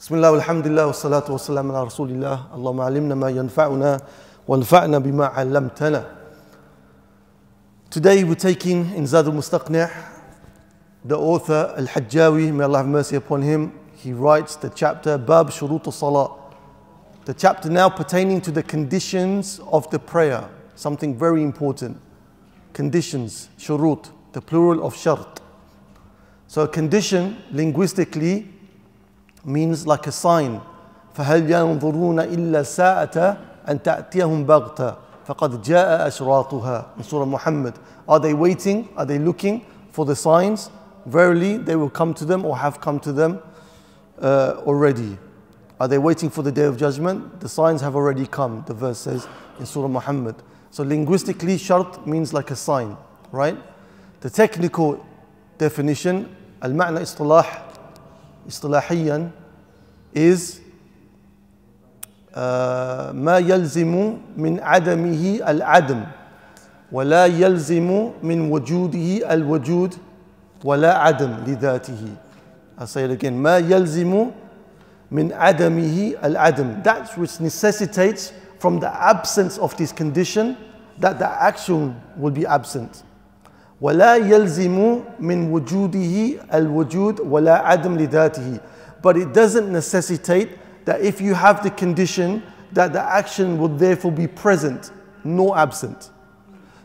بسم الله والحمد لله والصلاة والسلام على رسول الله اللهم علمنا ما ينفعنا وانفعنا بما علمتنا Today we're taking in Zadul Mustaqni' the author Al-Hajjawi, may Allah have mercy upon him, he writes the chapter Bab Shurut Salah, the chapter now pertaining to the conditions of the prayer, something very important. Conditions, shurut, the plural of shart. So a condition linguistically means like a sign. فهل ينظرون إلا الساعة أن تأتيهم بغتة فقد جاء أشراطها in Surah Muhammad. Are they waiting? Are they looking for the signs? Verily, they will come to them or have come to them uh, already. Are they waiting for the day of judgment? The signs have already come, the verse says in Surah Muhammad. So linguistically, shart means like a sign, right? The technical definition, المعنى اصطلاح اصطلاحيا is uh, ما يلزم من عدمه العدم ولا يلزم من وجوده الوجود ولا عدم لذاته I'll say it again ما يلزم من عدمه العدم that which necessitates from the absence of this condition that the action will be absent ولا يلزم من وجوده الوجود ولا عدم لذاته but it doesn't necessitate that if you have the condition that the action will therefore be present nor absent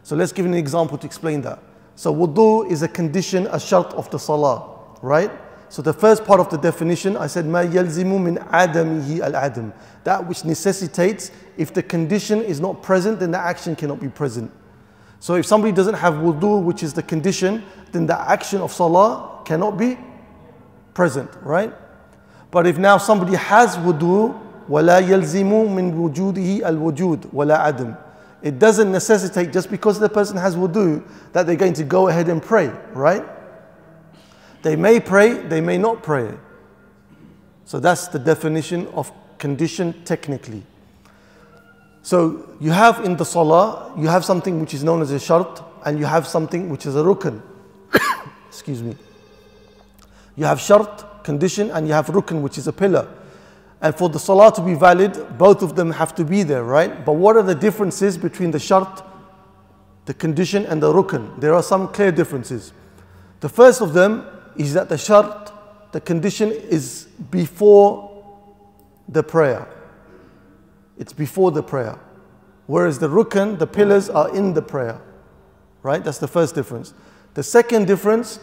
so let's give an example to explain that so wudu is a condition a shart of the salah right so the first part of the definition I said ما يلزم من عدمه العدم that which necessitates if the condition is not present then the action cannot be present so if somebody doesn't have wudu, which is the condition, then the action of salah cannot be present, right? But if now somebody has wudu, وَلَا يَلْزِمُ مِنْ وُجُودِهِ الْوُجُودِ وَلَا عَدْم It doesn't necessitate just because the person has wudu that they're going to go ahead and pray, right? They may pray, they may not pray. So that's the definition of condition technically. So you have in the salah, you have something which is known as a shart, and you have something which is a rukn. Excuse me. You have shart, condition, and you have rukn, which is a pillar. And for the salah to be valid, both of them have to be there, right? But what are the differences between the shart, the condition, and the rukn? There are some clear differences. The first of them is that the shart, the condition, is before the prayer. It's before the prayer. Whereas the rukn, the pillars, are in the prayer. Right? That's the first difference. The second difference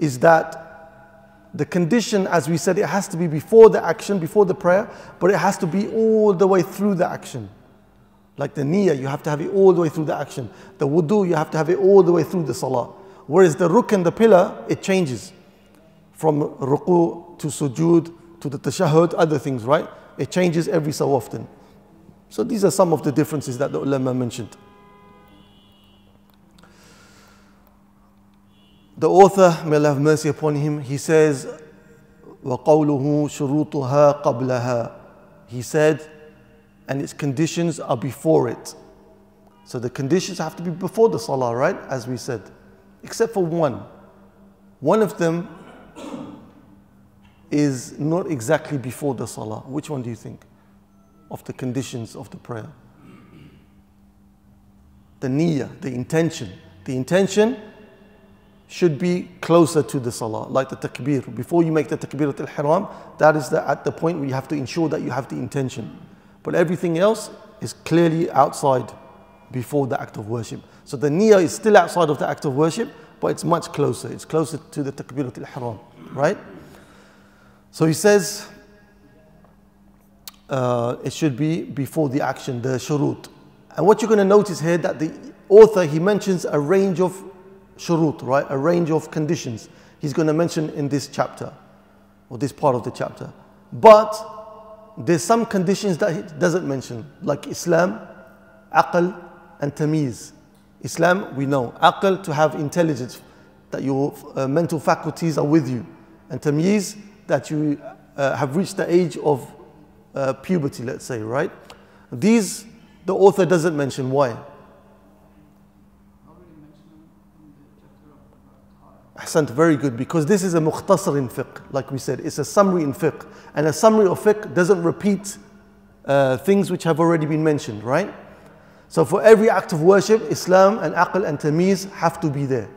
is that the condition, as we said, it has to be before the action, before the prayer, but it has to be all the way through the action. Like the niyyah, you have to have it all the way through the action. The wudu, you have to have it all the way through the salah. Whereas the rukn, the pillar, it changes from ruku to sujood to the tashahhud, other things, right? It changes every so often. So these are some of the differences that the ulama mentioned. The author, may Allah have mercy upon him, he says, وَقَوْلُهُ شُرُوطُهَا قَبْلَهَا He said, and its conditions are before it. So the conditions have to be before the salah, right? As we said. Except for one. One of them is not exactly before the salah. Which one do you think? Of the conditions of the prayer. The niyyah, the intention. The intention should be closer to the salah, like the takbir. Before you make the takbirat al-ihram, that is the, at the point where you have to ensure that you have the intention. But everything else is clearly outside before the act of worship. So the niyyah is still outside of the act of worship, but it's much closer. It's closer to the takbirat al-ihram, right? So he says, uh, it should be before the action, the shurut. And what you're going to notice here that the author he mentions a range of shurut, right? A range of conditions he's going to mention in this chapter or this part of the chapter. But there's some conditions that he doesn't mention, like Islam, aql, and tamiz. Islam, we know. Aql, to have intelligence, that your uh, mental faculties are with you. And tamiz, that you uh, have reached the age of uh, puberty, let's say, right? These, the author doesn't mention why. Ahsant, very good, because this is a mukhtasar in fiqh, like we said, it's a summary in fiqh. And a summary of fiqh doesn't repeat uh, things which have already been mentioned, right? So for every act of worship, Islam and aql and tamiz have to be there.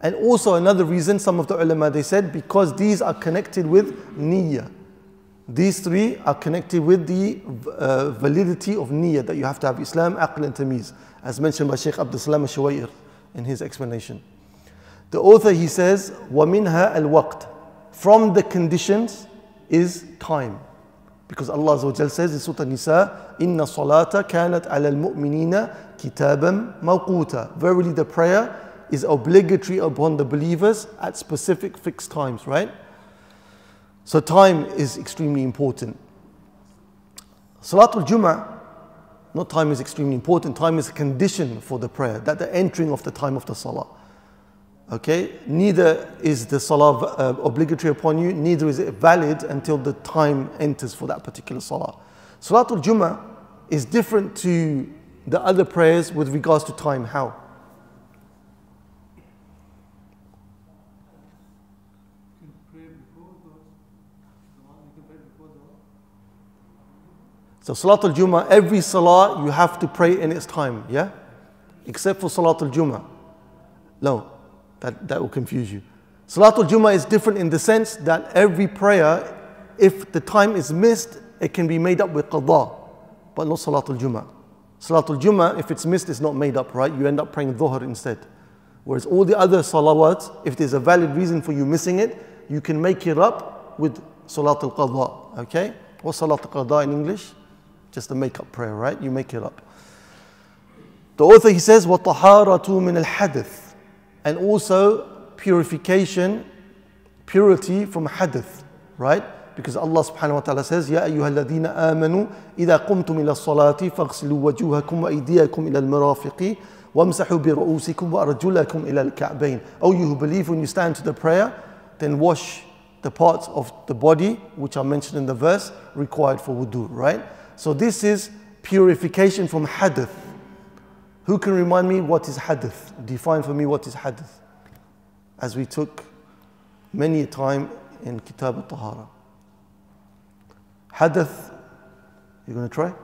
And also another reason, some of the ulama they said, because these are connected with niyyah. These three are connected with the uh, validity of niyyah that you have to have Islam, aql and tamiz, as mentioned by Shaykh Abdul Salam al in his explanation. The author he says, وَمِنْهَا الْوَقْتِ From the conditions is time. Because Allah says in Surah Nisa, إِنَّ الصَّلَاةَ كَانَتْ عَلَى الْمُؤْمِنِينَ كِتَابًا مَوْقُوتًا Verily the prayer is obligatory upon the believers at specific fixed times, right? So time is extremely important. Salatul Jummah, not time is extremely important, time is a condition for the prayer, that the entering of the time of the Salah. Okay, neither is the Salah uh, obligatory upon you, neither is it valid until the time enters for that particular Salah. Salatul Jummah is different to the other prayers with regards to time. How? So Salatul Jummah, every Salah you have to pray in its time, yeah? Except for Salatul Jummah. No, that, that will confuse you. Salatul Jummah is different in the sense that every prayer, if the time is missed, it can be made up with qada, but not Salatul Jummah. Salatul Jummah, if it's missed, it's not made up, right? You end up praying dhuhr instead. Whereas all the other salawats, if there's a valid reason for you missing it, you can make it up with Salatul Qadha, okay? What's Salatul Qadha in English? Just a make-up prayer, right? You make it up. The author he says, وَطَهَارَةُ مِنَ الْحَدِثِ And also purification, purity from hadith, right? Because Allah subhanahu wa ta'ala says, يَا أَيُّهَا الَّذِينَ آمَنُوا إِذَا قُمْتُمْ إِلَى الصَّلَاةِ فَاغْسِلُوا وَجُوهَكُمْ وَأَيْدِيَكُمْ إِلَى الْمَرَافِقِ وَامْسَحُوا بِرُؤُوسِكُمْ وَأَرْجُلَكُمْ إِلَى الْكَعْبَيْنِ Oh, you who believe when you stand to the prayer, then wash the parts of the body which are mentioned in the verse required for wudu, right? So this is purification from hadith. Who can remind me what is hadith? Define for me what is hadith. As we took many a time in Kitab al-Tahara. Hadith, you gonna try?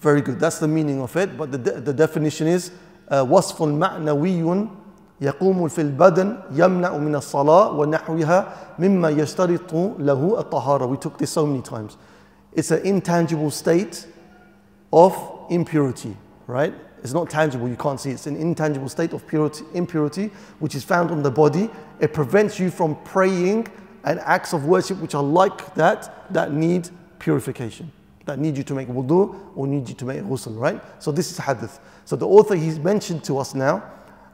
Very good, that's the meaning of it, but the, de the definition is uh, wasful ma'nawiyun يقوم في البدن يمنع من الصلاة ونحوها مما يشترط له الطهارة. We took this so many times. It's an intangible state of impurity, right? It's not tangible, you can't see. It's an intangible state of purity, impurity which is found on the body. It prevents you from praying and acts of worship which are like that, that need purification, that need you to make wudu or need you to make ghusl, right? So this is hadith. So the author, he's mentioned to us now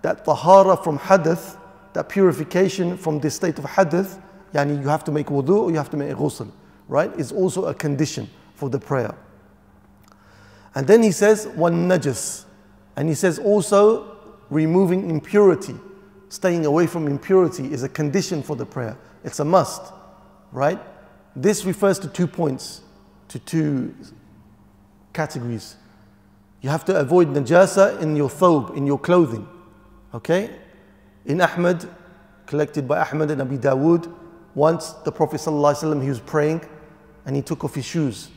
that tahara from hadith, that purification from this state of hadith, yani you have to make wudu or you have to make ghusl, right? Is also a condition for the prayer. And then he says, one najas. And he says also removing impurity, staying away from impurity is a condition for the prayer. It's a must, right? This refers to two points, to two categories. You have to avoid najasa in your thobe, in your clothing. Okay? In Ahmad, collected by Ahmad and Abi Dawood, once the Prophet ﷺ, he was praying and he took off his shoes.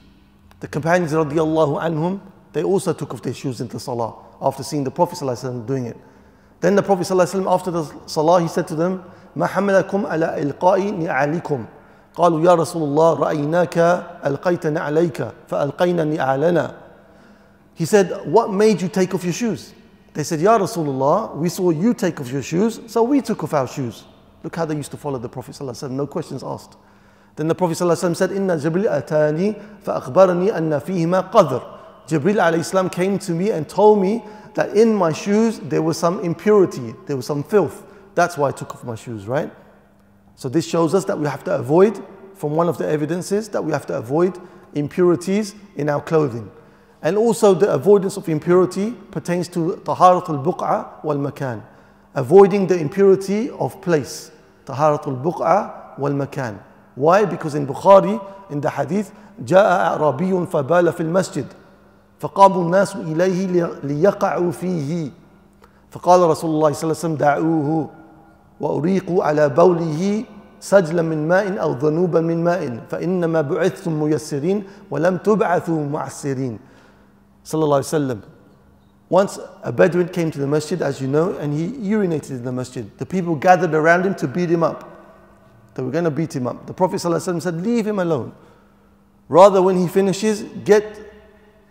The companions radiallahu anhum, they also took off their shoes into salah after seeing the Prophet ﷺ doing it. Then the Prophet ﷺ, after the salah, he said to them, ما حملكم على إلقاء نعالكم قالوا يا رسول الله رأيناك ألقيت نعليك فألقينا نعالنا He said, what made you take off your shoes? They said, Ya Rasulullah, we saw you take off your shoes, so we took off our shoes. Look how they used to follow the Prophet ﷺ, no questions asked. Then the Prophet ﷺ said, Inna Jibril atani fa'akhbarani anna fihima qadr. Jibril alayhi came to me and told me that in my shoes there was some impurity, there was some filth. That's why I took off my shoes, right? So this shows us that we have to avoid, from one of the evidences, that we have to avoid impurities in our clothing. And also the avoidance of impurity pertains to taharat al-buq'a wal-makan. Avoiding the impurity of place. Taharat al-buq'a wal-makan. Why? Because in Bukhari, in the hadith, جاء أعرابي فبال في المسجد فقام الناس إليه ليقعوا فيه فقال رسول الله صلى الله عليه وسلم دعوه وأريقوا على بوله سجلا من ماء أو ذنوبا من ماء فإنما بعثتم ميسرين ولم تبعثوا معسرين صلى الله عليه وسلم Once a Bedouin came to the masjid, as you know, and he urinated in the masjid. The people gathered around him to beat him up. They were going to beat him up. The Prophet ﷺ said, Leave him alone. Rather, when he finishes, get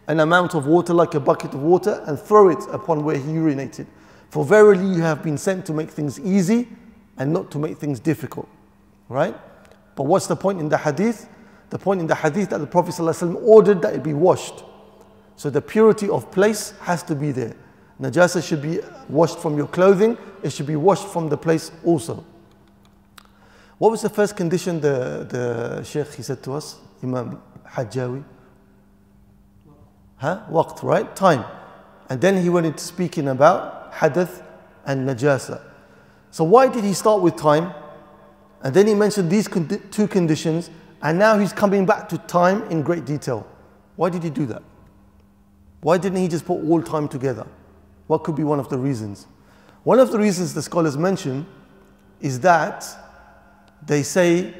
an amount of water, like a bucket of water, and throw it upon where he urinated. For verily you have been sent to make things easy and not to make things difficult. Right? But what's the point in the hadith? The point in the hadith that the Prophet ﷺ ordered that it be washed. So the purity of place has to be there. Najasa should be washed from your clothing, it should be washed from the place also. What was the first condition the, the Sheikh he said to us, Imam Hajjawi? Huh? Waqt, right? Time. And then he went into speaking about hadith and najasa. So why did he start with time? And then he mentioned these two conditions, and now he's coming back to time in great detail. Why did he do that? Why didn't he just put all time together? What could be one of the reasons? One of the reasons the scholars mention is that they say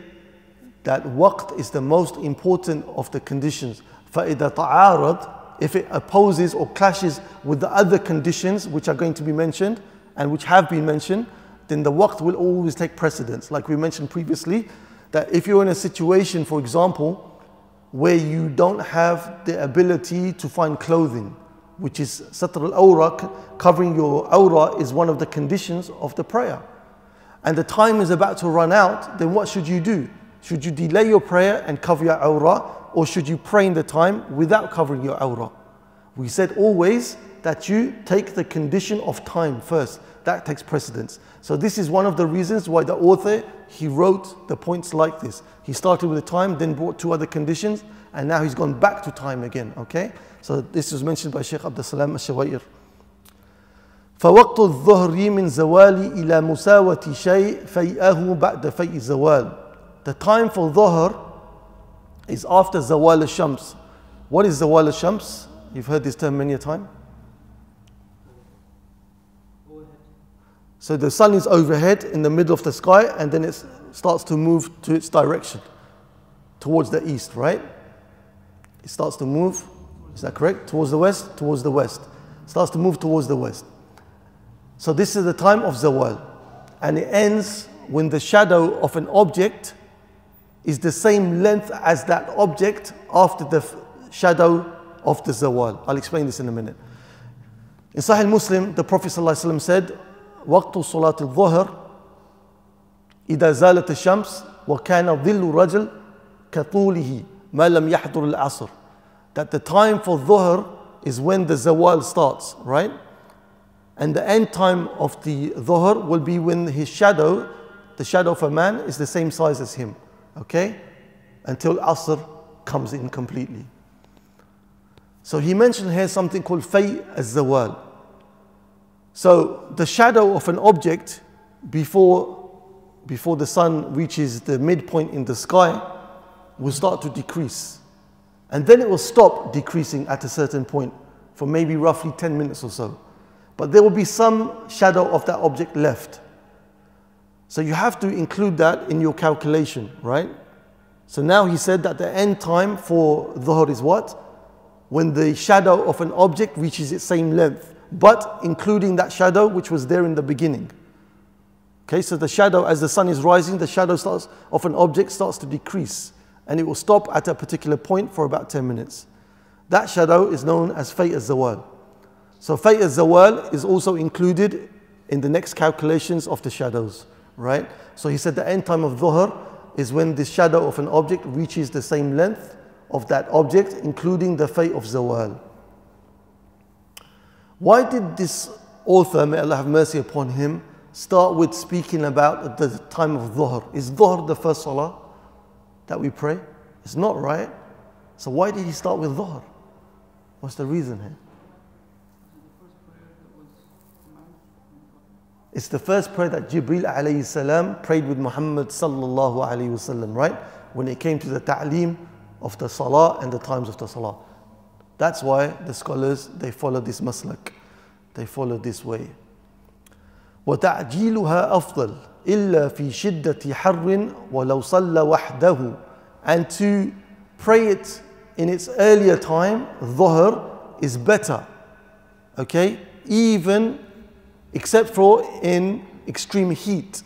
that waqt is the most important of the conditions. فَإِذَا تَعَارَض If it opposes or clashes with the other conditions which are going to be mentioned and which have been mentioned, then the waqt will always take precedence. Like we mentioned previously, that if you're in a situation, for example, where you don't have the ability to find clothing, which is satr al-awra, covering your awra is one of the conditions of the prayer. And the time is about to run out, then what should you do? Should you delay your prayer and cover your awra, or should you pray in the time without covering your awra? We said always that you take the condition of time first. That takes precedence. So this is one of the reasons why the author, he wrote the points like this. He started with the time, then brought two other conditions, and now he's gone back to time again, okay? So this was mentioned by Sheikh Abdul Salam al-Shawair. فوقت الظهر من زوال إلى مساواة شيء فيئه بعد فيء زوال. The time for dhuhr is after zawal al-shams. What is zawal al-shams? You've heard this term many a time. So the sun is overhead in the middle of the sky and then it starts to move to its direction towards the east, right? It starts to move, is that correct? Towards the west, towards the west. Starts to move towards the west. So this is the time of zawal. And it ends when the shadow of an object is the same length as that object after the shadow of the zawal. I'll explain this in a minute. In Sahih Muslim, the Prophet ﷺ said, وقت صلاة الظهر إذا زالت الشمس وكان ظل رجل كطوله ما لم يحضر العصر that the time for dhuhr is when the zawal starts right and the end time of the dhuhr will be when his shadow the shadow of a man is the same size as him okay until asr comes in completely so he mentioned here something called fay az-zawal so the shadow of an object before, before the sun reaches the midpoint in the sky will start to decrease. And then it will stop decreasing at a certain point for maybe roughly 10 minutes or so. But there will be some shadow of that object left. So you have to include that in your calculation, right? So now he said that the end time for dhuhr is what? When the shadow of an object reaches its same length but including that shadow which was there in the beginning. Okay, so the shadow, as the sun is rising, the shadow starts, of an object starts to decrease and it will stop at a particular point for about 10 minutes. That shadow is known as Fay al-Zawal. So Fay al-Zawal is also included in the next calculations of the shadows, right? So he said the end time of Dhuhr is when the shadow of an object reaches the same length of that object, including the Fay of Zawal. Why did this author, may Allah have mercy upon him, start with speaking about the time of dhuhr? Is dhuhr the first salah that we pray? It's not right. So why did he start with dhuhr? What's the reason here? It's the first prayer that Jibril alayhi salam prayed with Muhammad sallallahu alayhi wasallam, right? When it came to the ta'lim of the salah and the times of the salah. That's why the scholars they follow this maslak. They follow this way. وتعجيلها أفضل إلا في شدة حر ولو صلى وحده and to pray it in its earlier time, dhuhr, is better. Okay? Even except for in extreme heat.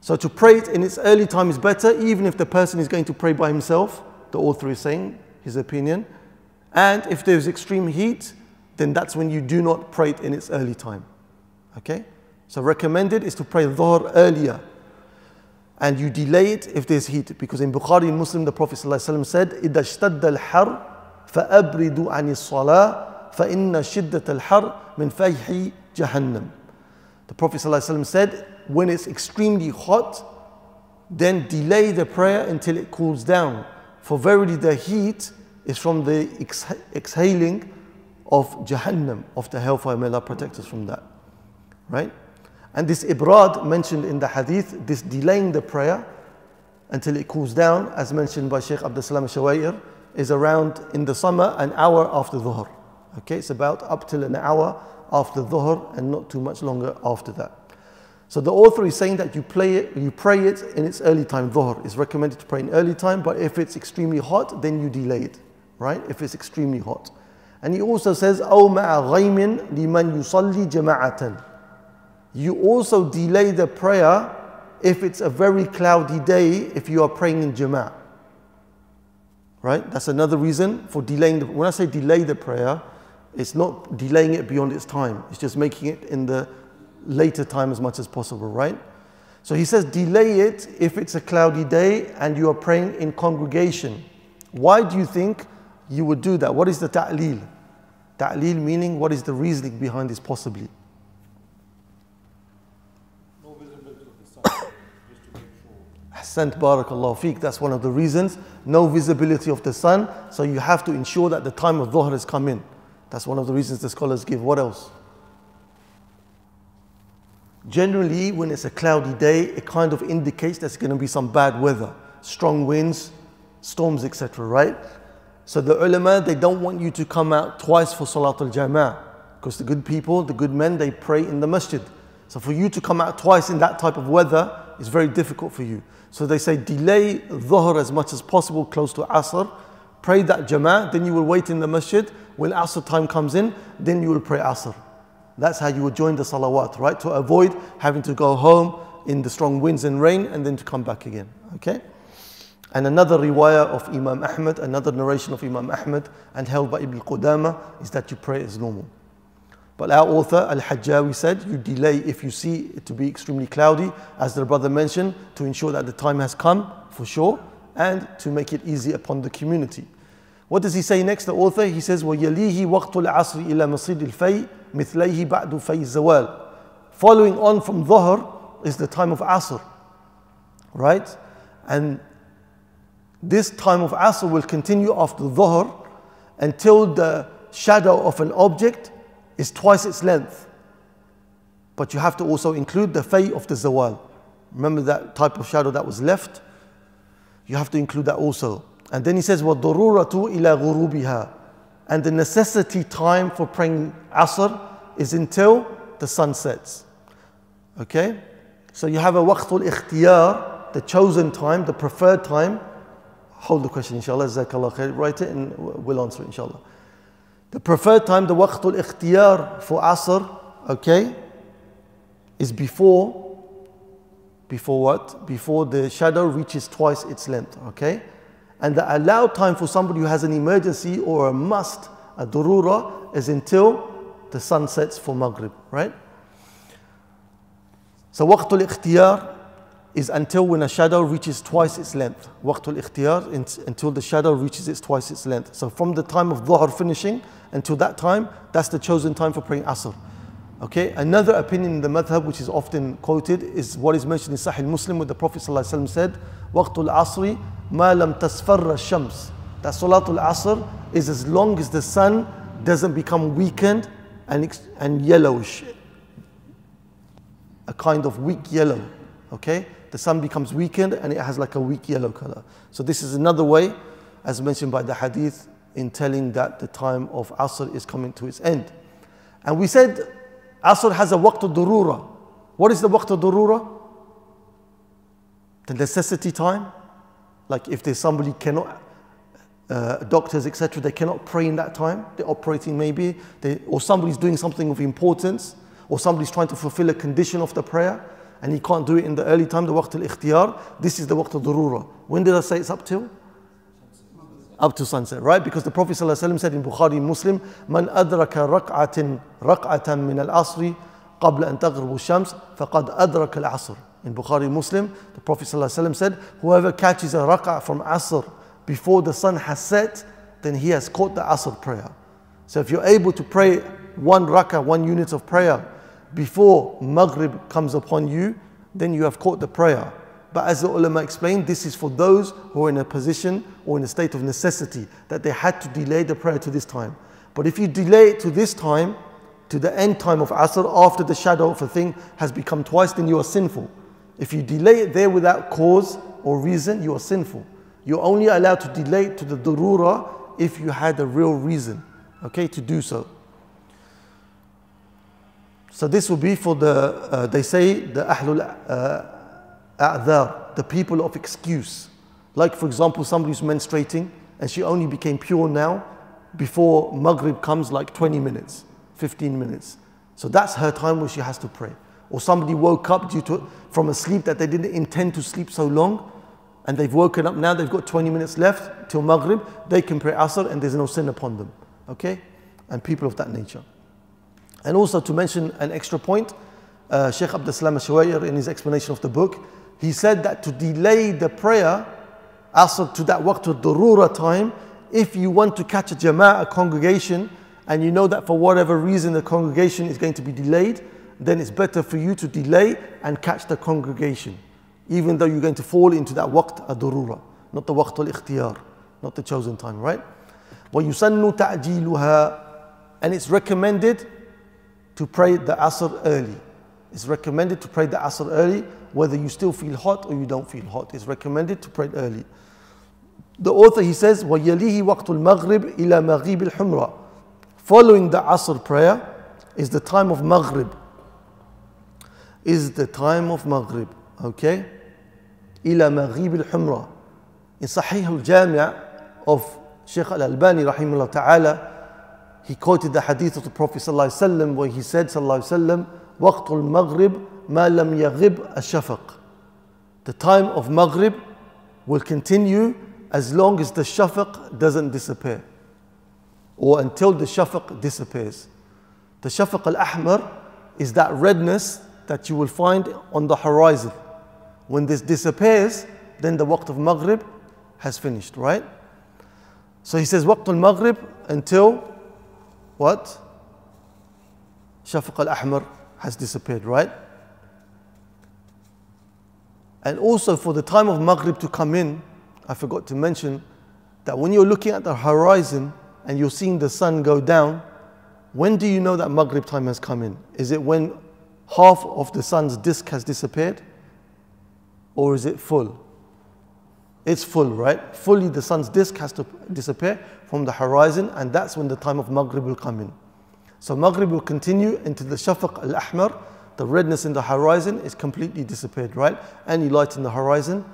So to pray it in its early time is better, even if the person is going to pray by himself, the author is saying, his opinion. And if there's extreme heat, then that's when you do not pray it in its early time. Okay? So recommended is to pray dhuhr earlier. And you delay it if there's heat. Because in Bukhari and Muslim, the Prophet ﷺ said, إِذَا اشْتَدَّ الْحَرْ فَأَبْرِدُوا عَنِ الصَّلَاةِ فَإِنَّ شِدَّةَ الْحَرْ مِنْ فَيْحِ جَهَنَّمِ The Prophet ﷺ said, when it's extremely hot, then delay the prayer until it cools down. For verily the heat is from the exhaling of Jahannam, of the hellfire. May Allah protect us from that. Right? And this ibrad mentioned in the hadith, this delaying the prayer until it cools down, as mentioned by Sheikh Abdul Salam Shawayir, is around in the summer an hour after dhuhr. Okay, it's about up till an hour after dhuhr and not too much longer after that. So the author is saying that you play it, you pray it in its early time, dhuhr. It's recommended to pray in early time, but if it's extremely hot, then you delay it, right? If it's extremely hot. And he also says, أو مع غيم لمن يصلي جماعة you also delay the prayer if it's a very cloudy day, if you are praying in Jama'ah. Right? That's another reason for delaying the, when I say delay the prayer, it's not delaying it beyond its time. It's just making it in the later time as much as possible, right? So he says delay it if it's a cloudy day and you are praying in congregation. Why do you think you would do that? What is the ta'leel? Ta'leel meaning what is the reasoning behind this possibly? No visibility of the sun, just to make sure. Ahsant barakallahu feek. That's one of the reasons. No visibility of the sun. So you have to ensure that the time of dhuhr has come in. That's one of the reasons the scholars give. What else? Generally, when it's a cloudy day, it kind of indicates there's going to be some bad weather, strong winds, storms, etc. Right? So the ulama, they don't want you to come out twice for Salatul Jama'ah. Because the good people, the good men, they pray in the masjid. So for you to come out twice in that type of weather is very difficult for you. So they say delay dhuhr as much as possible close to asr. Pray that jama'ah, then you will wait in the masjid. When asr time comes in, then you will pray asr. That's how you will join the salawat, right? To avoid having to go home in the strong winds and rain and then to come back again. Okay? And another riwayah of Imam Ahmad, another narration of Imam Ahmad and held by Ibn Qudama is that you pray as normal. But our author, Al Hajjawi, said you delay if you see it to be extremely cloudy, as the brother mentioned, to ensure that the time has come for sure and to make it easy upon the community. What does he say next, the author? He says, وَيَلِيهِ وَقْتُ الْعَصْرِ إِلَى مَصِيدِ الْفَيْءِ مِثْلَيْهِ بَعْدُ فَيْ الزَّوَالِ Following on from Dhuhr is the time of Asr, right? And this time of Asr will continue after Dhuhr until the shadow of an object is twice its length. But you have to also include the fay of the zawal. Remember that type of shadow that was left? You have to include that also. And then he says, وَالضُّرُورَةُ إِلَى غُرُوبِهَا And the necessity time for praying Asr is until the sun sets. Okay? So you have a waqtul ikhtiyar, the chosen time, the preferred time. Hold the question, inshallah. Khair. Write it and we'll answer inshallah. The preferred time, the waqtul ikhtiyar for Asr, okay, is before, before what? Before the shadow reaches twice its length, okay? And the allowed time for somebody who has an emergency or a must, a durura, is until the sun sets for Maghrib, right? So waqtul ikhtiyar is until when a shadow reaches twice its length. Waqtul ikhtiyar, until the shadow reaches its twice its length. So from the time of dhuhr finishing until that time, that's the chosen time for praying asr. Okay, another opinion in the madhab which is often quoted is what is mentioned in Sahih Muslim where the Prophet ﷺ said, Waqtul asri ma lam tasfarra shams. That Salatul Asr is as long as the sun doesn't become weakened and, and yellowish. A kind of weak yellow. Okay? The sun becomes weakened and it has like a weak yellow color. So this is another way, as mentioned by the hadith, in telling that the time of Asr is coming to its end. And we said Asr has a waqt al-durura. What is the waqt al-durura? The necessity time. Like if there's somebody cannot, uh, doctors, etc., they cannot pray in that time. They're operating maybe, they, or somebody's doing something of importance, or somebody's trying to fulfill a condition of the prayer, and you can't do it in the early time, the waqt al-ikhtiyar, this is the waqt al-durura. When did I say it's up till? Up to sunset, right? Because the Prophet ﷺ said in Bukhari Muslim, Man adraka rak'atin rak'atan min al asr qabla an taghrubu shams faqad adrak al-asr. In Bukhari Muslim, the Prophet ﷺ said, whoever catches a rak'ah from asr before the sun has set, then he has caught the asr prayer. So if you're able to pray one rak'ah, one unit of prayer, before Maghrib comes upon you, then you have caught the prayer. But as the ulama explained, this is for those who are in a position or in a state of necessity that they had to delay the prayer to this time. But if you delay it to this time, to the end time of Asr, after the shadow of a thing has become twice, then you are sinful. If you delay it there without cause or reason, you are sinful. You're only allowed to delay it to the durura if you had a real reason, okay, to do so. So this will be for the, uh, they say, the ahlul uh, a'dhar, the people of excuse. Like for example, somebody who's menstruating and she only became pure now before Maghrib comes like 20 minutes, 15 minutes. So that's her time where she has to pray. Or somebody woke up due to from a sleep that they didn't intend to sleep so long and they've woken up now, they've got 20 minutes left till Maghrib, they can pray Asr and there's no sin upon them. Okay? And people of that nature. And also to mention an extra point, uh, Sheikh Abdul Salam Shuwayr in his explanation of the book, he said that to delay the prayer, Asr to that waqt al-durura time, if you want to catch a jama'ah, a congregation, and you know that for whatever reason the congregation is going to be delayed, then it's better for you to delay and catch the congregation, even though you're going to fall into that waqt al-durura, not the waqt al-ikhtiyar, not the chosen time, right? وَيُسَنُّ تَعْجِيلُهَا And it's recommended to pray the Asr early. It's recommended to pray the Asr early, whether you still feel hot or you don't feel hot. It's recommended to pray early. The author he says, وَيَلِيهِ وَقْتُ الْمَغْرِبِ إِلَى مَغِيبِ الْحُمْرَةِ Following the Asr prayer is the time of Maghrib. Is the time of Maghrib. Okay? إلى مغيب الحمرة. In Sahih al-Jami' of Shaykh al-Albani rahimahullah ta'ala, he quoted the hadith of the Prophet sallallahu alaihi wasallam where he said sallallahu alaihi wasallam, وقت المغرب ما لم يغب الشفق. The time of Maghrib will continue as long as the shafaq doesn't disappear or until the shafaq disappears. The shafaq al-ahmar is that redness that you will find on the horizon. When this disappears, then the waqt of Maghrib has finished, right? So he says waqt al-Maghrib until what? Shafaq al-ahmar has disappeared, right? And also for the time of Maghrib to come in, I forgot to mention that when you're looking at the horizon and you're seeing the sun go down, when do you know that Maghrib time has come in? Is it when half of the sun's disk has disappeared? Or is it full? It's full, right? Fully the sun's disk has to disappear from the horizon, and that's when the time of Maghrib will come in. So Maghrib will continue into the Shafaq al-Ahmar, the redness in the horizon is completely disappeared, right? Any light in the horizon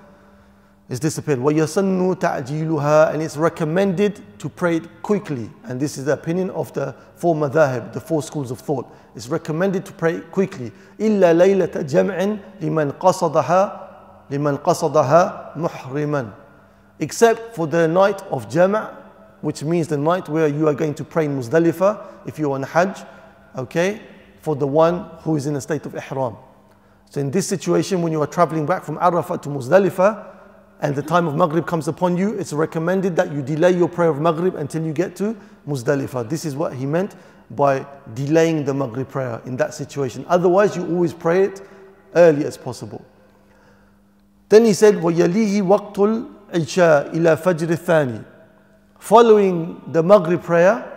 is disappeared. وَيَسَنُّ تَعْجِيلُهَا And it's recommended to pray it quickly. And this is the opinion of the four madhahib, the four schools of thought. It's recommended to pray it quickly. إِلَّا لَيْلَةَ جَمْعٍ لِمَنْ قَصَدَهَا لِمَنْ قَصَدَهَا مُحْرِمًا Except for the night of Jama' which means the night where you are going to pray in Muzdalifah if you're on Hajj, okay, for the one who is in a state of Ihram. So in this situation, when you are traveling back from Arafah to Muzdalifah, and the time of Maghrib comes upon you, it's recommended that you delay your prayer of Maghrib until you get to Muzdalifah. This is what he meant by delaying the Maghrib prayer in that situation. Otherwise, you always pray it early as possible. Then he said, وَيَلِيهِ وَقْتُ الْعِشَاءِ إِلَى فَجْرِ الثَّانِي Following the Maghrib prayer,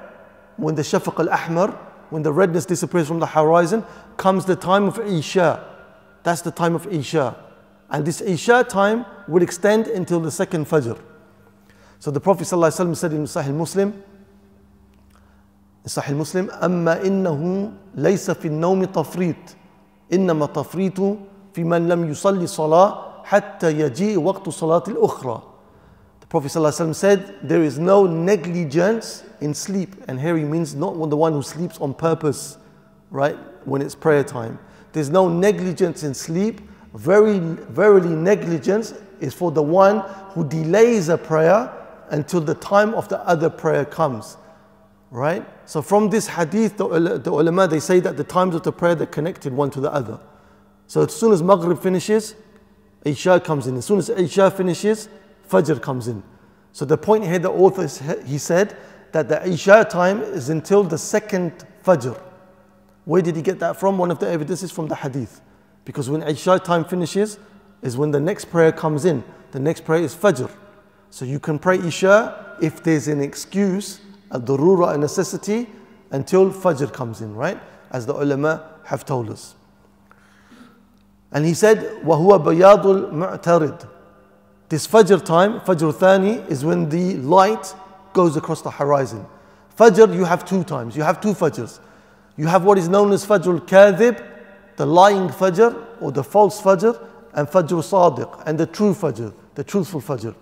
when the Shafaq al-Ahmar, when the redness disappears from the horizon, comes the time of Isha. That's the time of Isha. And this Isha time will extend until the second Fajr. So the Prophet ﷺ said in Sahih Muslim, Sahih Muslim, أما إنه ليس في النوم تفريط إنما تفريط في من لم يصلي صلاة حتى يجيء وقت صلاة الأخرى. The Prophet ﷺ said, there is no negligence in sleep. And here he means not the one who sleeps on purpose, right, when it's prayer time. There's no negligence in sleep. Very, verily, negligence is for the one who delays a prayer until the time of the other prayer comes. Right? So from this hadith, the, the ulama, they say that the times of the prayer, they're connected one to the other. So as soon as Maghrib finishes, Isha comes in. As soon as Isha finishes, Fajr comes in. So the point here, the author, he said that the Isha time is until the second Fajr. Where did he get that from? One of the evidences from the hadith. Because when Isha time finishes, is when the next prayer comes in. The next prayer is Fajr. So you can pray Isha if there's an excuse, a darura, a necessity, until Fajr comes in, right? As the ulama have told us. And he said, وَهُوَ بَيَاضُ الْمُعْتَرِض This Fajr time, Fajr Thani, is when the light goes across the horizon. Fajr, you have two times. You have two Fajrs. You have what is known as Fajr al-Kadhib, the lying Fajr or the false Fajr, and Fajr Sadiq, and the true Fajr, the truthful Fajr.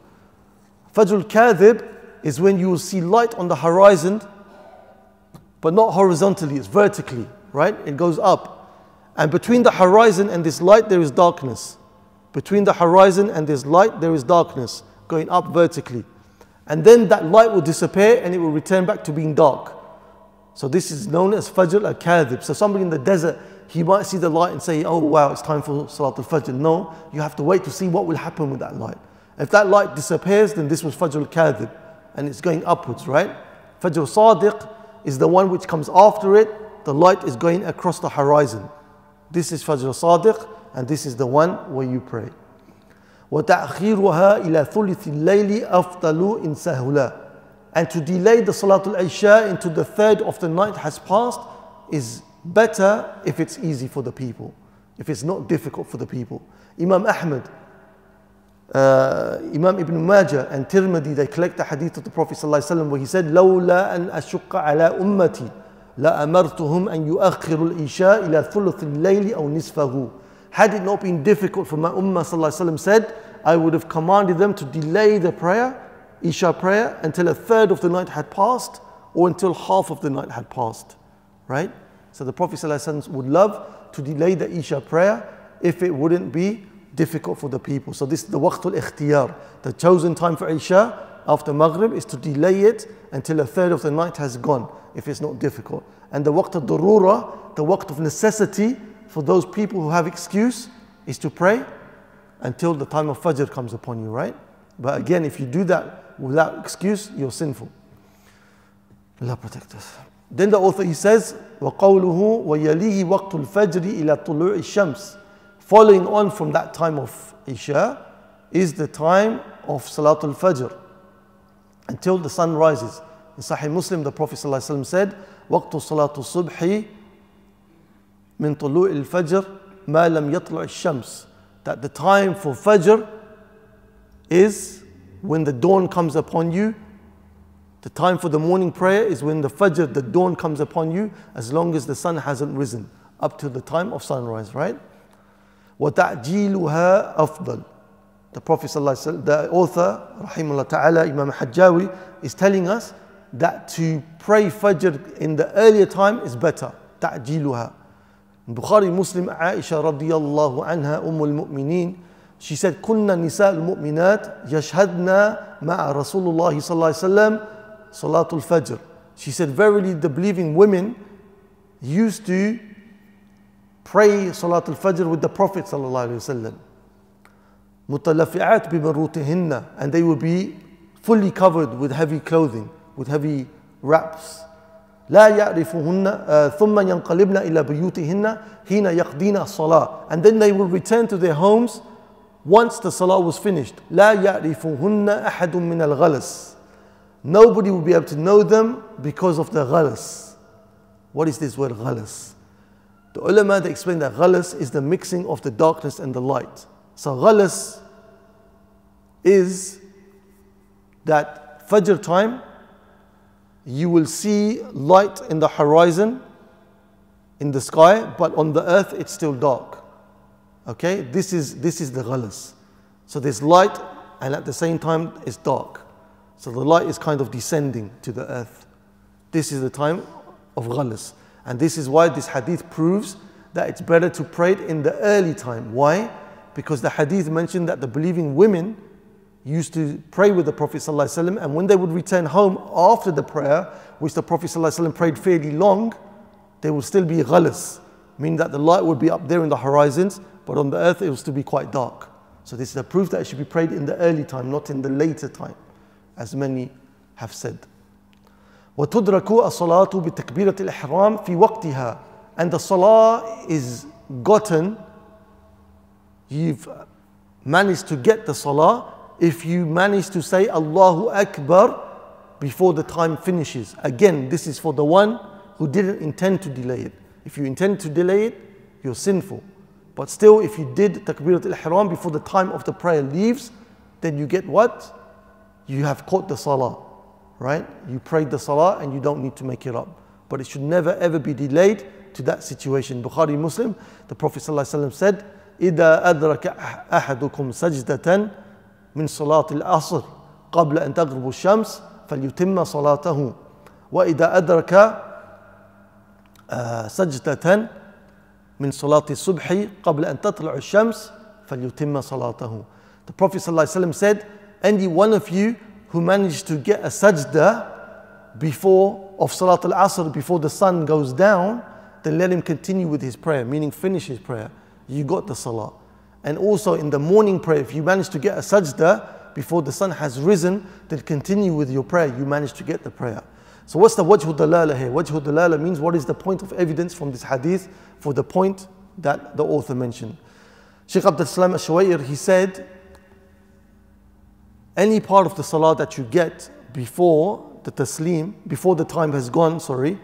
Fajr al-Kadhib is when you will see light on the horizon, but not horizontally, it's vertically, right? It goes up. and between the horizon and this light, there is darkness. Between the horizon and this light, there is darkness going up vertically. And then that light will disappear and it will return back to being dark. So this is known as Fajr al-Kadhib. So somebody in the desert, he might see the light and say, oh wow, it's time for Salat al-Fajr. No, you have to wait to see what will happen with that light. If that light disappears, then this was Fajr al-Kadhib and it's going upwards, right? Fajr al-Sadiq is the one which comes after it. The light is going across the horizon. This is Fajr Sadiq, and this is the one where you pray. وتأخيرها إلى ثلث الليل أفضل إن سهلا and to delay the Salatul Isha into the third of the night has passed is better if it's easy for the people, if it's not difficult for the people. Imam Ahmad, uh, Imam Ibn Majah and Tirmidhi, they collect the hadith of the Prophet ﷺ where he said, لولا أن أشق على أمتي لأمرتهم أن يؤخروا الإشاء إلى ثلث الليل أو نصفه. Had it not been difficult for my ummah ﷺ said, I would have commanded them to delay the prayer, Isha prayer, until a third of the night had passed or until half of the night had passed. Right? So the Prophet ﷺ would love to delay the Isha prayer if it wouldn't be difficult for the people. So this is the waqtul ikhtiyar. The chosen time for Isha after Maghrib is to delay it until a third of the night has gone, if it's not difficult. And the waqt al-durura, the waqt of necessity for those people who have excuse is to pray until the time of Fajr comes upon you, right? But again, if you do that without excuse, you're sinful. Allah protect us. Then the author he says, وَقَوْلُهُ وَيَلِيهِ وَقْتُ الْفَجْرِ إِلَى طُلُوعِ الشَّمْسِ Following on from that time of Isha is the time of Salatul Fajr until the sun rises. In Sahih Muslim, the Prophet ﷺ said, وقت صلاة الصبح من طلوع الفجر ما لم يطلع الشمس that the time for Fajr is when the dawn comes upon you. The time for the morning prayer is when the Fajr, the dawn comes upon you, as long as the sun hasn't risen, up to the time of sunrise, right? وَتَعْجِيلُهَا أَفْضَلُ The Prophet the author, rahimahullah ta'ala, Imam Hajjawi, is telling us that to pray Fajr in the earlier time is better. تَعْجِيلُهَا Bukhari Muslim Aisha radiyallahu anha أم المؤمنين She said كنا نساء المؤمنات يشهدنا مع رسول الله صلى الله عليه وسلم صلاة الفجر She said verily the believing women used to pray Salat al-Fajr with the Prophet sallallahu متلفعات بمروتهن and they will be fully covered with heavy clothing, with heavy wraps. لا يعرفهن ثم ينقلبن إلى بيوتهن حين يقضين الصلاة and then they will return to their homes once the salah was finished. لا يعرفهن أحد من الغلس Nobody will be able to know them because of the ghalas. What is this word ghalas? The ulama they explain that ghalas is the mixing of the darkness and the light. So ghalas is that Fajr time, you will see light in the horizon, in the sky, but on the earth it's still dark. Okay, this is this is the ghalas. So there's light, and at the same time it's dark. So the light is kind of descending to the earth. This is the time of ghalas. And this is why this hadith proves that it's better to pray in the early time. Why? Because the hadith mentioned that the believing women used to pray with the Prophet ﷺ, and when they would return home after the prayer, which the Prophet ﷺ prayed fairly long, there would still be ghalas, meaning that the light would be up there in the horizons, but on the earth it was to be quite dark. So this is a proof that it should be prayed in the early time, not in the later time, as many have said. وتدرك الصلاة بتكبيرة الإحرام في وقتها and the salah is gotten you've managed to get the salah if you manage to say Allahu Akbar before the time finishes. Again, this is for the one who didn't intend to delay it. If you intend to delay it, you're sinful. But still, if you did takbirat al-ihram before the time of the prayer leaves, then you get what? You have caught the salah, right? You prayed the salah and you don't need to make it up. But it should never ever be delayed to that situation. Bukhari Muslim, the Prophet ﷺ said, إذا أدرك أحدكم سجدة من صلاة العصر قبل أن تغرب الشمس فليتم صلاته وإذا أدرك سجدة من صلاة الصبح قبل أن تطلع الشمس فليتم صلاته The Prophet ﷺ said, any one of you who managed to get a sajda before of Salat al-Asr, before the sun goes down, then let him continue with his prayer, meaning finish his prayer. You got the salah. And also in the morning prayer, if you manage to get a sajda before the sun has risen, then continue with your prayer. You manage to get the prayer. So what's the wajhu dalala here? Wajhu dalala means what is the point of evidence from this hadith for the point that the author mentioned. Sheikh Abdul Salam al he said, any part of the salah that you get before the taslim, before the time has gone, sorry,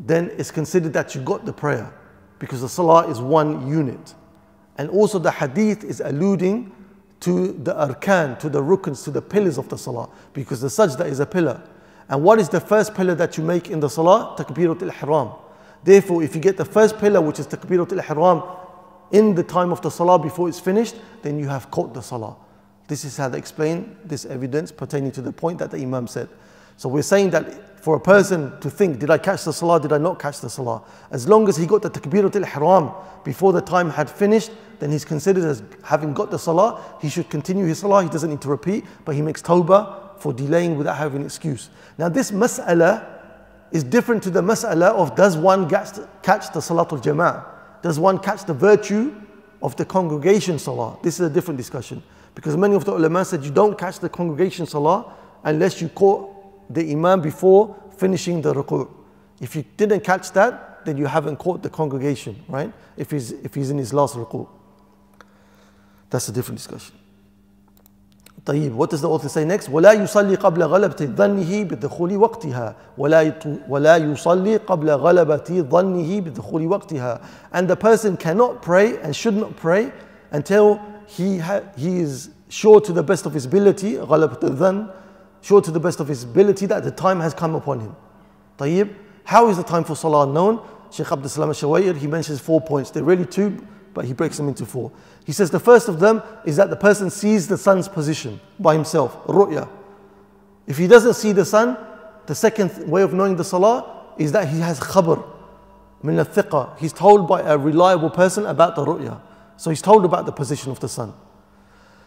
then it's considered that you got the prayer because the salah is one unit. And also the hadith is alluding to the arkan, to the rukns, to the pillars of the salah, because the sajda is a pillar. And what is the first pillar that you make in the salah? Takbirat al-ihram. Therefore, if you get the first pillar, which is takbirat al-ihram, in the time of the salah before it's finished, then you have caught the salah. This is how they explain this evidence pertaining to the point that the Imam said. So we're saying that for a person to think, did I catch the salah, did I not catch the salah? As long as he got the takbirat al-ihram before the time had finished, then he's considered as having got the salah. He should continue his salah. He doesn't need to repeat, but he makes tawbah for delaying without having an excuse. Now, this mas'ala is different to the mas'ala of does one catch, the salatul jama'ah? Does one catch the virtue of the congregation salah? This is a different discussion. Because many of the ulama said you don't catch the congregation salah unless you caught the imam before finishing the ruku'. If you didn't catch that, then you haven't caught the congregation, right? If he's, if he's in his last ruku'. That's a different discussion. طيب what does the author say next ولا يصلي قبل غلبة ظنه بدخول وقتها ولا ولا يصلي قبل غلبة ظنه بدخول وقتها and the person cannot pray and should not pray until he he is sure to the best of his ability غلبة الظن sure to the best of his ability that the time has come upon him. Tayyib, how is the time for salah known? Sheikh Abdul Salam al he mentions four points. They're really two, but he breaks them into four. He says the first of them is that the person sees the sun's position by himself, ru'ya. If he doesn't see the sun, the second way of knowing the salah is that he has khabar, min al He's told by a reliable person about the ru'ya. So he's told about the position of the sun.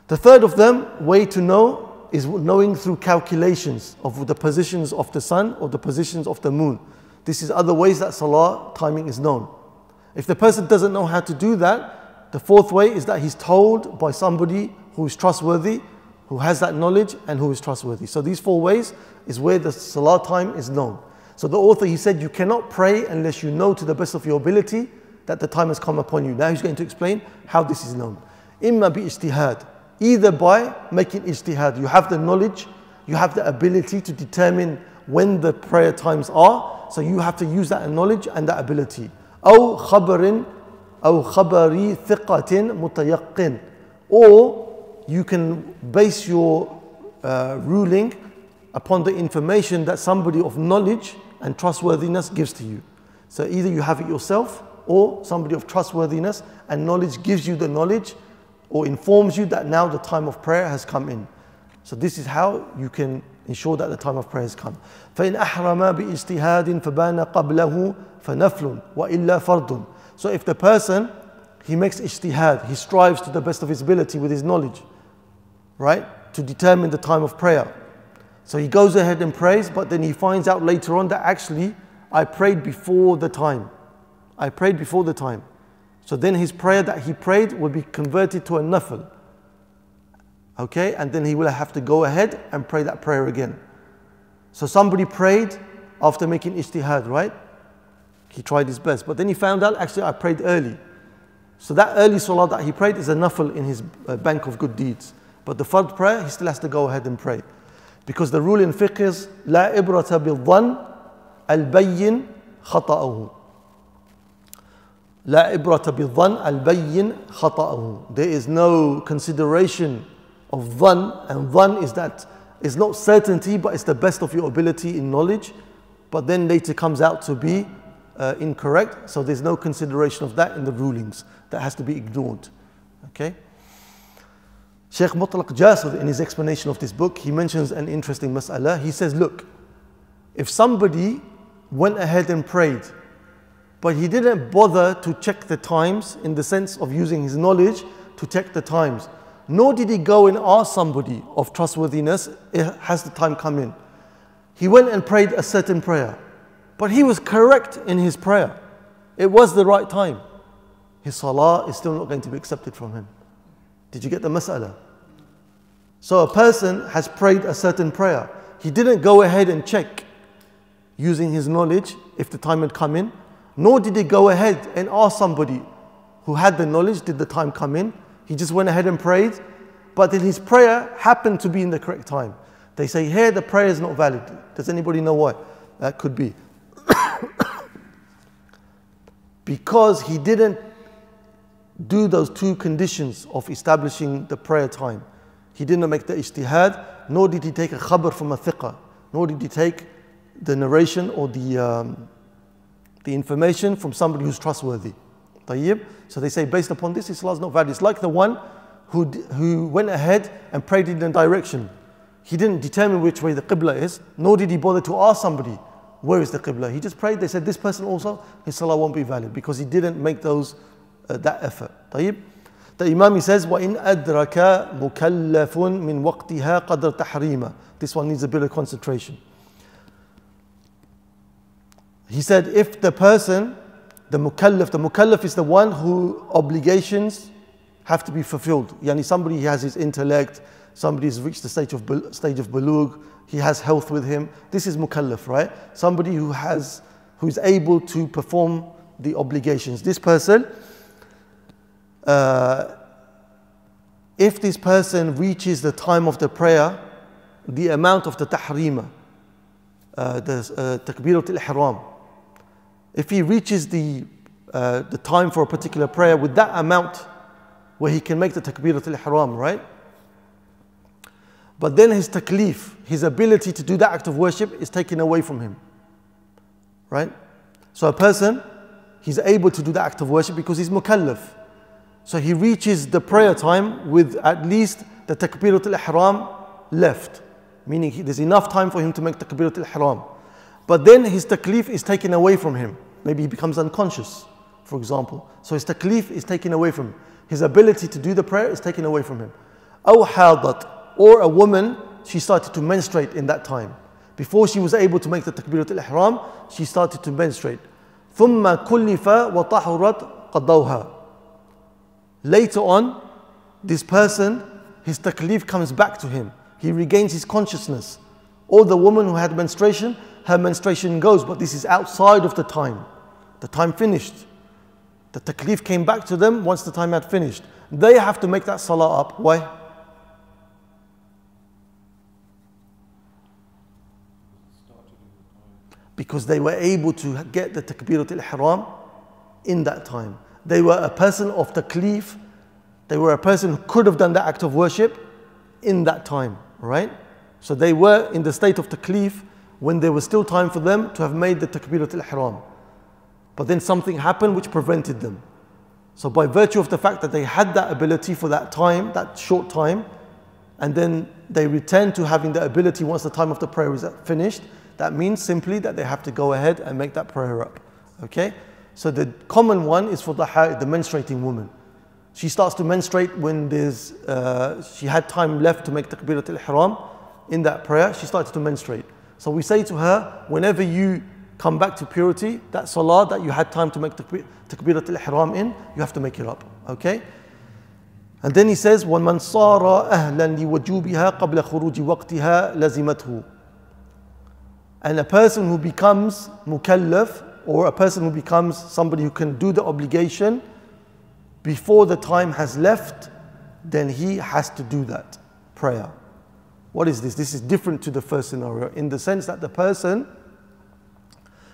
The third of them, way to know is knowing through calculations of the positions of the sun or the positions of the moon. This is other ways that salah timing is known. If the person doesn't know how to do that, the fourth way is that he's told by somebody who is trustworthy, who has that knowledge and who is trustworthy. So these four ways is where the salah time is known. So the author he said you cannot pray unless you know to the best of your ability that the time has come upon you. Now he's going to explain how this is known. Imma bi ijtihad. Either by making ijtihad. You have the knowledge, you have the ability to determine when the prayer times are. So you have to use that knowledge and that ability. أو خبر أو خبر ثقة متيقن or you can base your uh, ruling upon the information that somebody of knowledge and trustworthiness gives to you. So either you have it yourself or somebody of trustworthiness and knowledge gives you the knowledge or informs you that now the time of prayer has come in. So this is how you can ensure that the time of prayer has come. فإن أحرم باجتهاد فبان قبله فنفل وإلا فرض. So if the person he makes ijtihad, he strives to the best of his ability with his knowledge, right, to determine the time of prayer. So he goes ahead and prays, but then he finds out later on that actually I prayed before the time. I prayed before the time. So then his prayer that he prayed will be converted to a nafil. Okay, and then he will have to go ahead and pray that prayer again. So somebody prayed after making ijtihad, right? He tried his best, but then he found out actually I prayed early. So that early salah that he prayed is a nafil in his uh, bank of good deeds. But the fard prayer, he still has to go ahead and pray. Because the rule in fiqh is, لا عبرة بالظن البين خطأه. لا عبرة بالظن البين خطأه. There is no consideration of dhan, and dhan is that it's not certainty, but it's the best of your ability in knowledge. But then later comes out to be uh, incorrect, so there's no consideration of that in the rulings. That has to be ignored. Okay. Sheikh Mutlaq Jasir, in his explanation of this book, he mentions an interesting mas'ala. He says, Look, if somebody went ahead and prayed but he didn't bother to check the times in the sense of using his knowledge to check the times nor did he go and ask somebody of trustworthiness, eh, has the time come in? He went and prayed a certain prayer, but he was correct in his prayer. It was the right time. His salah is still not going to be accepted from him. Did you get the mas'ala? So a person has prayed a certain prayer. He didn't go ahead and check using his knowledge if the time had come in, nor did he go ahead and ask somebody who had the knowledge, did the time come in? He just went ahead and prayed, but then his prayer happened to be in the correct time. They say here the prayer is not valid. Does anybody know why? That could be. because he didn't do those two conditions of establishing the prayer time. He didn't make the ijtihad, nor did he take a khabar from a thiqah, nor did he take the narration or the, um, the information from somebody who's trustworthy. طيب? So they say based upon this, his salah is not valid. It's like the one who, who went ahead and prayed in a direction. He didn't determine which way the qibla is, nor did he bother to ask somebody, where is the qibla? He just prayed, they said this person also, his salah won't be valid because he didn't make those, uh, that effort. طيب? The Imam he says, وَإِنْ أَدْرَكَ مُكَلَّفٌ مِنْ وَقْتِهَا قَدْرَ تَحْرِيمًا This one needs a bit of concentration. He said, if the person the mukallaf, the mukallaf is the one who obligations have to be fulfilled. Yani somebody has his intellect, somebody has reached the stage of, stage of bulug, he has health with him. This is mukallaf, right? Somebody who has, who is able to perform the obligations. This person, uh, if this person reaches the time of the prayer, the amount of the tahrima, uh, the uh, takbirat al-ihram, if he reaches the, uh, the time for a particular prayer with that amount where he can make the takbiratul ihram, right? But then his taklif, his ability to do that act of worship is taken away from him. Right? So a person, he's able to do the act of worship because he's mukallaf. So he reaches the prayer time with at least the takbiratul ihram left. Meaning he, there's enough time for him to make takbirat al-ihram. But then his taklif is taken away from him. Maybe he becomes unconscious, for example. So his taklif is taken away from him. His ability to do the prayer is taken away from him. أو حاضت or a woman, she started to menstruate in that time. Before she was able to make the takbirat al-ihram, she started to menstruate. ثم كلف وطهرت قضوها. Later on, this person, his taklif comes back to him. He regains his consciousness. Or the woman who had menstruation, her menstruation goes, but this is outside of the time. The time finished. The taklif came back to them once the time had finished. They have to make that salah up. Why? Because they were able to get the takbirat al-ihram in that time. They were a person of taklif. They were a person who could have done that act of worship in that time, right? So they were in the state of taklif when there was still time for them to have made the takbirat al-ihram. But then something happened which prevented them. So by virtue of the fact that they had that ability for that time, that short time, and then they return to having the ability once the time of the prayer is finished, that means simply that they have to go ahead and make that prayer up. Okay? So the common one is for the, the menstruating woman. She starts to menstruate when there's, uh, she had time left to make takbirat al-ihram In that prayer, she started to menstruate. So we say to her, whenever you come back to purity, that salah that you had time to make takbirat al-ihram in, you have to make it up. Okay? And then he says, وَمَنْ صَارَ أَهْلًا لِوَجُوبِهَا قَبْلَ خُرُوجِ وَقْتِهَا لَزِمَتْهُ And a person who becomes mukallaf, or a person who becomes somebody who can do the obligation before the time has left, then he has to do that prayer. What is this? This is different to the first scenario in the sense that the person,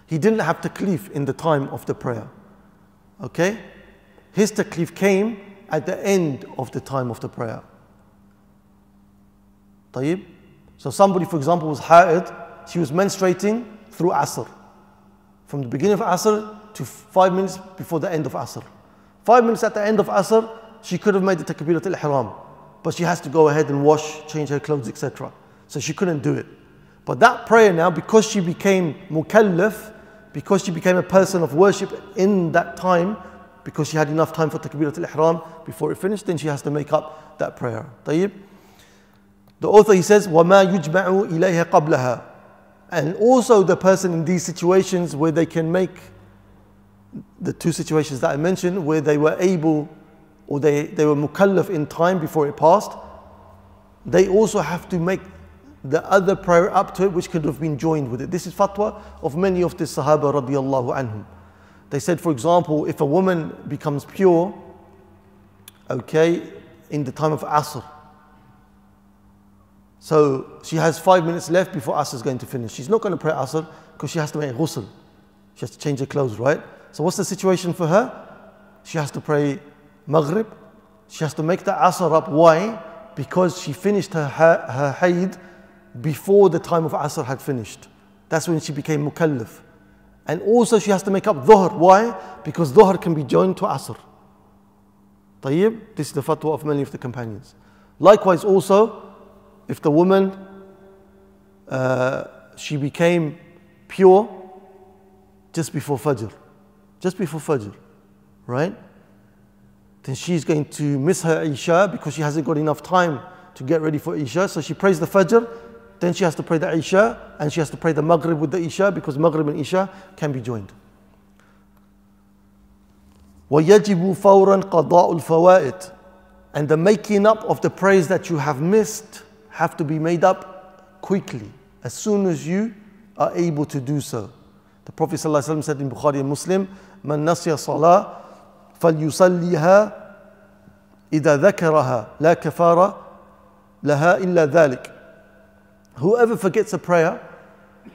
he didn't have taklif in the time of the prayer. Okay? His taklif came at the end of the time of the prayer. Tayyib? So somebody, for example, was ha'id, she was menstruating through asr. From the beginning of asr to five minutes before the end of asr. Five minutes at the end of asr, she could have made the takbiratul ihram But she has to go ahead and wash, change her clothes, etc. So she couldn't do it. But that prayer now, because she became mukallaf, because she became a person of worship in that time, because she had enough time for takbirat al-ihram before it finished, then she has to make up that prayer. طيب? The author he says, وَمَا يُجْمَعُ إِلَيْهَا قَبْلَهَا And also the person in these situations where they can make the two situations that I mentioned where they were able or they, they were mukallaf in time before it passed, they also have to make the other prayer up to it which could have been joined with it. This is fatwa of many of the Sahaba radiallahu anhum. They said, for example, if a woman becomes pure, okay, in the time of Asr, so she has five minutes left before Asr is going to finish. She's not going to pray Asr because she has to make ghusl. She has to change her clothes, right? So what's the situation for her? She has to pray Maghrib, she has to make the Asr up. Why? Because she finished her, her, her Hayd before the time of Asr had finished. That's when she became Mukallaf. And also she has to make up Dhuhr. Why? Because Dhuhr can be joined to Asr. Tayyib, this is the fatwa of many of the companions. Likewise also, if the woman, uh, she became pure just before Fajr. Just before Fajr, right? then she's going to miss her Isha because she hasn't got enough time to get ready for Isha. So she prays the Fajr, then she has to pray the Isha, and she has to pray the Maghrib with the Isha because Maghrib and Isha can be joined. وَيَجِبُ فَوْرًا قَضَاءُ الْفَوَائِتِ And the making up of the prayers that you have missed have to be made up quickly, as soon as you are able to do so. The Prophet ﷺ said in Bukhari and Muslim, مَنْ نَسِيَ صَلَاةً فليصليها إذا ذكرها لا كفارة لها إلا ذلك Whoever forgets a prayer,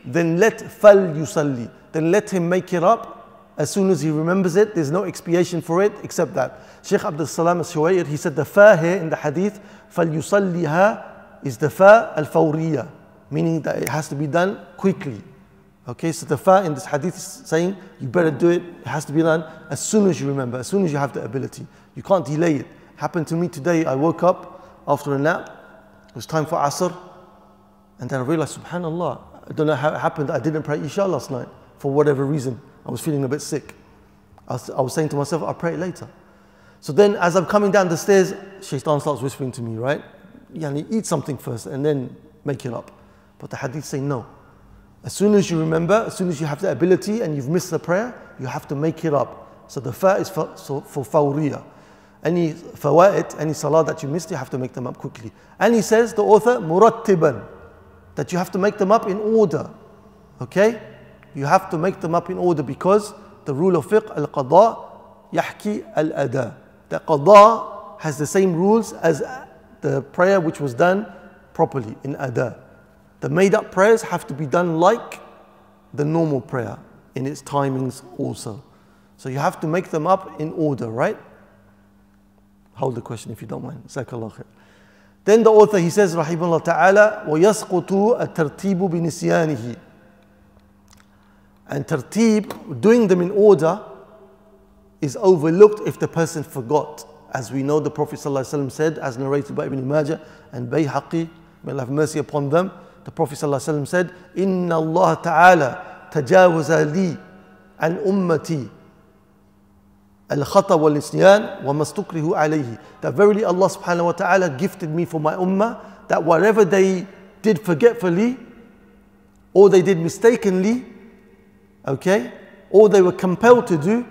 then let فليصلي Then let him make it up as soon as he remembers it. There's no expiation for it except that. Sheikh Abdul Salam al he said the fa here in the hadith, فليصليها is the fa al-fawriya, meaning that it has to be done quickly. Okay, so the fa in this hadith is saying you better do it. It has to be done as soon as you remember, as soon as you have the ability. You can't delay it. Happened to me today. I woke up after a nap. It was time for Asr. And then I realized, subhanAllah, I don't know how it happened. I didn't pray Isha last night for whatever reason. I was feeling a bit sick. I was, I was saying to myself, I'll pray later. So then as I'm coming down the stairs, Shaitan starts whispering to me, right? Yani, eat something first and then make it up. But the hadith say no. As soon as you remember, as soon as you have the ability and you've missed the prayer, you have to make it up. So the fa is for, so for fawriya. Any fawaid, any salah that you missed, you have to make them up quickly. And he says, the author, murattiban, that you have to make them up in order. Okay? You have to make them up in order because the rule of fiqh, al-qada, yahki al-ada. The qada has the same rules as the prayer which was done properly in ada. The made up prayers have to be done like the normal prayer in its timings also. So you have to make them up in order, right? Hold the question if you don't mind. Then the author he says, Rahimahullah Ta'ala, وَيَسْقُطُ التَّرْتِيبُ بِنِسْيَانِهِ And tartib, doing them in order, is overlooked if the person forgot. As we know, the Prophet ﷺ said, as narrated by Ibn Majah and Bayhaqi, may Allah have mercy upon them, the Prophet ﷺ said, Inna Allah Ta'ala tajawaza li an ummati al-khata wal isyan wa mastukrihu alayhi. That verily Allah subhanahu wa ta'ala gifted me for my ummah that whatever they did forgetfully or they did mistakenly, okay, or they were compelled to do,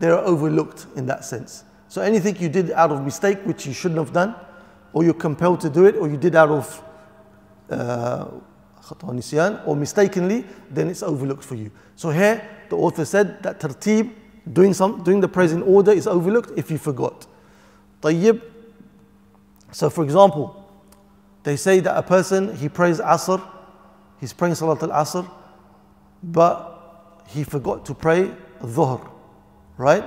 they are overlooked in that sense. So anything you did out of mistake, which you shouldn't have done, or you're compelled to do it, or you did out of uh, or mistakenly, then it's overlooked for you. So here, the author said that tartib, doing, some, doing the prayers in order is overlooked if you forgot. Tayyib, so for example, they say that a person, he prays Asr, he's praying Salat al-Asr, but he forgot to pray Dhuhr, right?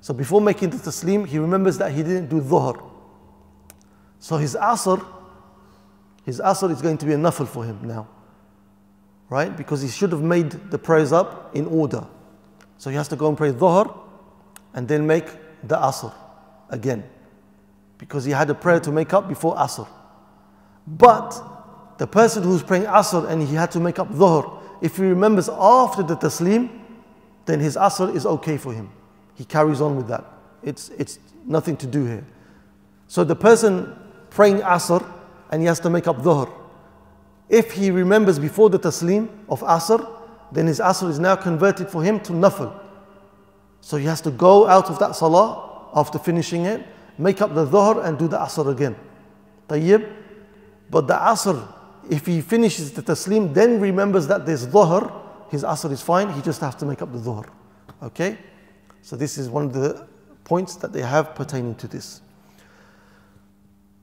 So before making the Taslim, he remembers that he didn't do Dhuhr. So his Asr, his Asr is going to be a nafil for him now, right? Because he should have made the prayers up in order. So he has to go and pray Dhuhr and then make the Asr again. Because he had a prayer to make up before Asr. But the person who's praying Asr and he had to make up Dhuhr, if he remembers after the Taslim, then his Asr is okay for him. He carries on with that. It's, it's nothing to do here. So the person praying Asr and he has to make up Dhuhr, if he remembers before the Taslim of Asr, then his asr is now converted for him to nafil. So he has to go out of that salah after finishing it, make up the dhuhr and do the asr again. Tayyib. But the asr, if he finishes the taslim, then remembers that there's dhuhr, his asr is fine, he just has to make up the dhuhr. Okay? So this is one of the points that they have pertaining to this.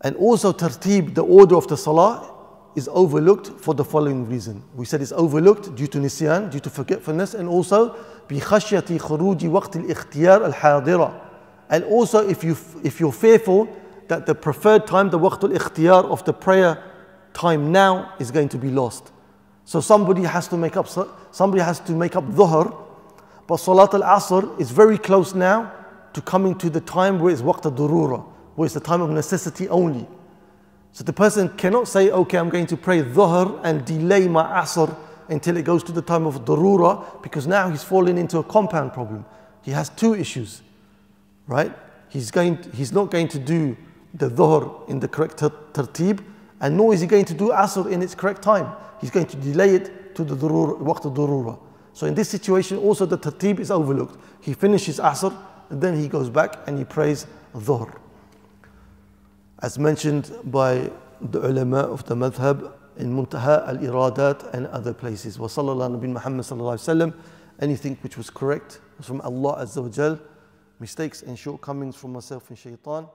And also tartib, the order of the salah, is overlooked for the following reason. We said it's overlooked due to nisyan, due to forgetfulness, and also بخشية خروج وقت الاختيار الحاضرة. And also if, you, if you're fearful that the preferred time, the waqt al-ikhtiyar of the prayer time now is going to be lost. So somebody has to make up, somebody has to make up dhuhr, but salat al-asr is very close now to coming to the time where it's waqt al-durura, where it's the time of necessity only. So the person cannot say, okay, I'm going to pray dhuhr and delay my asr until it goes to the time of darura because now he's fallen into a compound problem. He has two issues, right? He's, going, he's not going to do the dhuhr in the correct tartib and nor is he going to do asr in its correct time. He's going to delay it to the durura, waqt darura. So in this situation also the tartib is overlooked. He finishes asr and then he goes back and he prays dhuhr as mentioned by the ulama of the madhab in Muntaha al-Iradat and other places. Wa sallallahu nabi Muhammad sallallahu alayhi Anything which was correct was from Allah Azza wa Jal. Mistakes and shortcomings from myself and shaitan.